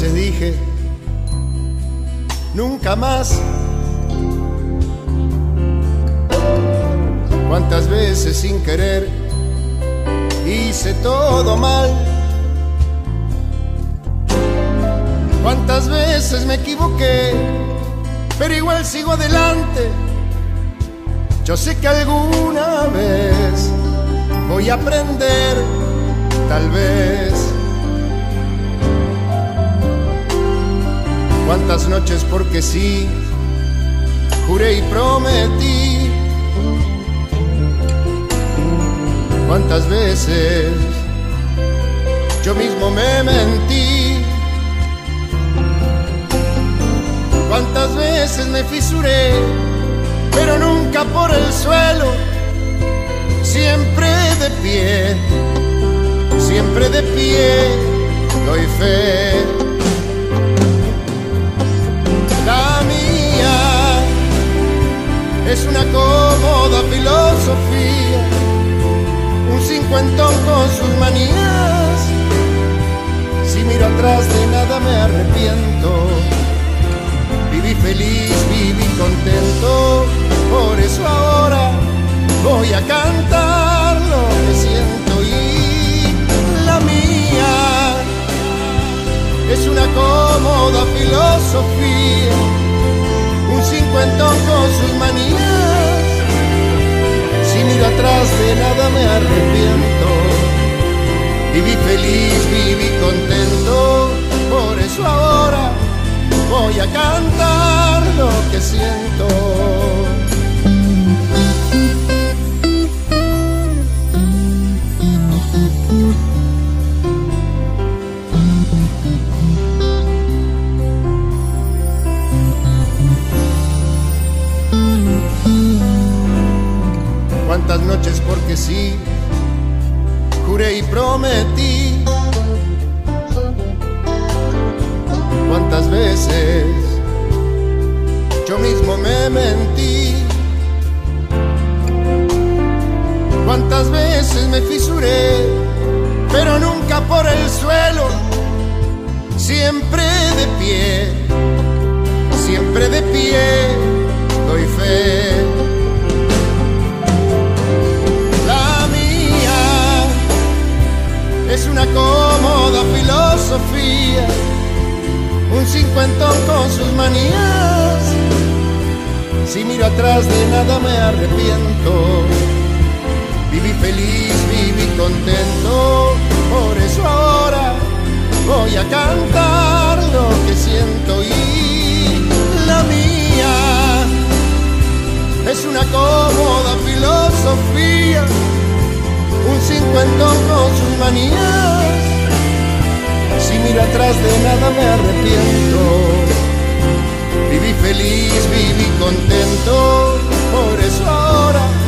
veces dije, nunca más. Cuántas veces sin querer hice todo mal. Cuántas veces me equivoqué, pero igual sigo adelante. Yo sé que alguna vez voy a aprender, tal vez. Cuántas noches porque sí, juré y prometí. Cuántas veces yo mismo me mentí. Cuántas veces me fisuré, pero nunca por el suelo. Siempre de pie, siempre de pie, doy fe. Un cincuentón con sus manías. Si miro atrás de nada me arrepiento. Viví feliz, viví contento, por eso ahora voy a cantar lo que siento. Y la mía es una cómoda filosofía, un cincuentón arrepiento, viví feliz, viví contento, por eso ahora voy a cantar lo que siento. Noches porque sí, juré y prometí cuántas veces yo mismo me mentí. Cuántas veces me fisuré, pero nunca por el suelo. Siempre miro atrás de nada me arrepiento. Viví feliz, viví contento, por eso ahora voy a cantar lo que siento y la mía es una cómoda filosofía, un cincuentón con sus manías si miro atrás de nada me arrepiento. Viví feliz, viví contento, por eso ahora